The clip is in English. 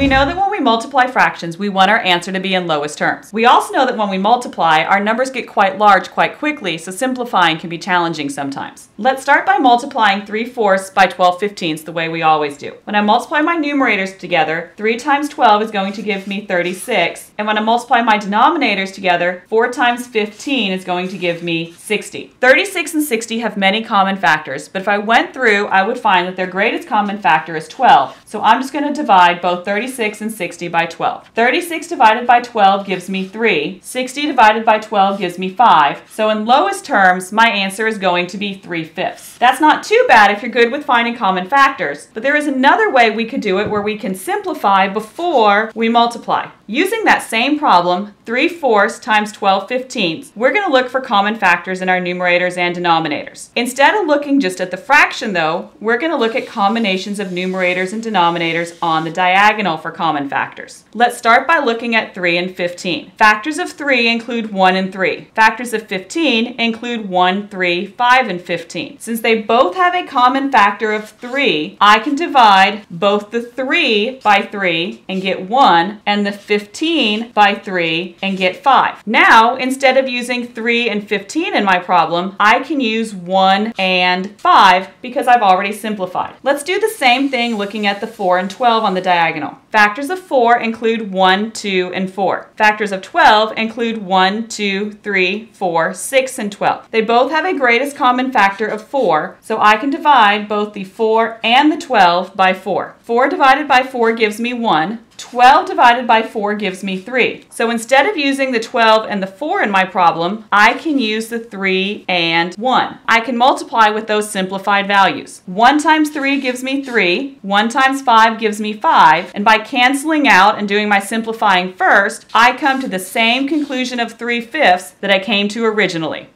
We know that when we multiply fractions, we want our answer to be in lowest terms. We also know that when we multiply, our numbers get quite large quite quickly, so simplifying can be challenging sometimes. Let's start by multiplying 3 fourths by 12 fifteenths the way we always do. When I multiply my numerators together, 3 times 12 is going to give me 36, and when I multiply my denominators together, 4 times 15 is going to give me 60. 36 and 60 have many common factors, but if I went through, I would find that their greatest common factor is 12. So I'm just going to divide both 36 and 60 by 12. 36 divided by 12 gives me 3. 60 divided by 12 gives me 5. So in lowest terms, my answer is going to be 3 fifths. That's not too bad if you're good with finding common factors, but there is another way we could do it where we can simplify before we multiply. Using that same problem, 3 fourths times 12 fifteenths, we're going to look for common factors in our numerators and denominators. Instead of looking just at the fraction though, we're going to look at combinations of numerators and denominators on the diagonal for common factors. Let's start by looking at 3 and 15. Factors of 3 include 1 and 3. Factors of 15 include 1, 3, 5, and 15. Since they both have a common factor of 3, I can divide both the 3 by 3 and get 1, and the 15 15 by 3 and get 5. Now, instead of using 3 and 15 in my problem, I can use 1 and 5 because I've already simplified. Let's do the same thing looking at the 4 and 12 on the diagonal. Factors of 4 include 1, 2, and 4. Factors of 12 include 1, 2, 3, 4, 6, and 12. They both have a greatest common factor of 4, so I can divide both the 4 and the 12 by 4. 4 divided by 4 gives me 1. 12 divided by 4 gives me 3. So instead of using the 12 and the 4 in my problem, I can use the 3 and 1. I can multiply with those simplified values. 1 times 3 gives me 3, 1 times 5 gives me 5, and by canceling out and doing my simplifying first, I come to the same conclusion of 3 fifths that I came to originally.